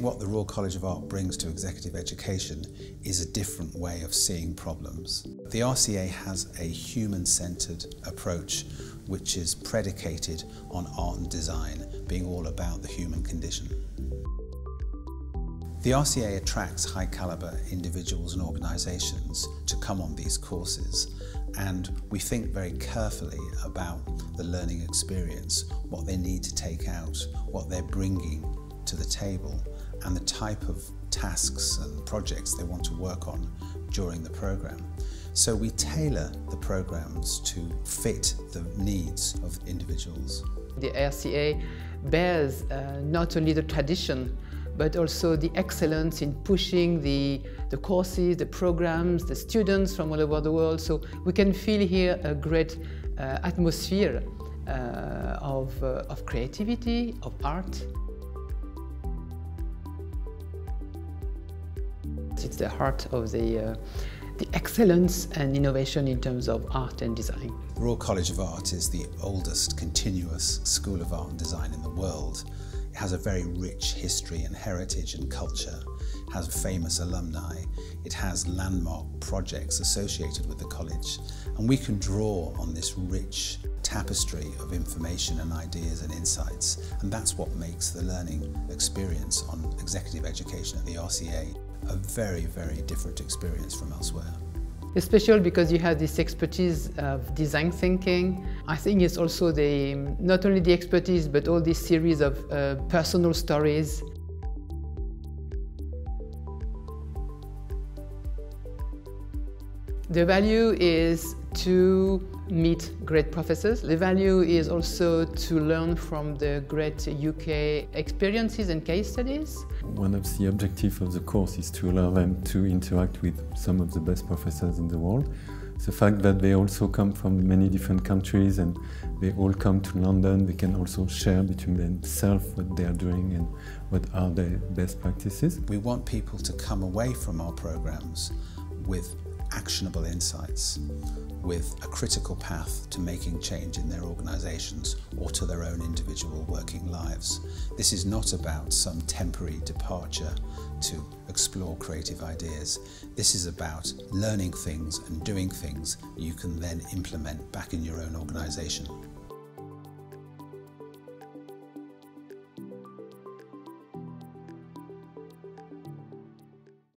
What the Royal College of Art brings to executive education is a different way of seeing problems. The RCA has a human-centred approach which is predicated on art and design being all about the human condition. The RCA attracts high calibre individuals and organisations to come on these courses and we think very carefully about the learning experience, what they need to take out, what they're bringing to the table and the type of tasks and projects they want to work on during the programme. So we tailor the programmes to fit the needs of individuals. The RCA bears uh, not only the tradition but also the excellence in pushing the, the courses, the programs, the students from all over the world. So we can feel here a great uh, atmosphere uh, of, uh, of creativity, of art. It's the heart of the, uh, the excellence and innovation in terms of art and design. Royal College of Art is the oldest continuous school of art and design in the world. It has a very rich history and heritage and culture, it has famous alumni, it has landmark projects associated with the college, and we can draw on this rich tapestry of information and ideas and insights, and that's what makes the learning experience on executive education at the RCA a very, very different experience from elsewhere. Especially because you have this expertise of design thinking. I think it's also the, not only the expertise, but all this series of uh, personal stories. The value is to meet great professors. The value is also to learn from the great UK experiences and case studies. One of the objectives of the course is to allow them to interact with some of the best professors in the world. The fact that they also come from many different countries and they all come to London, they can also share between themselves what they are doing and what are their best practices. We want people to come away from our programs with actionable insights with a critical path to making change in their organisations or to their own individual working lives. This is not about some temporary departure to explore creative ideas. This is about learning things and doing things you can then implement back in your own organisation.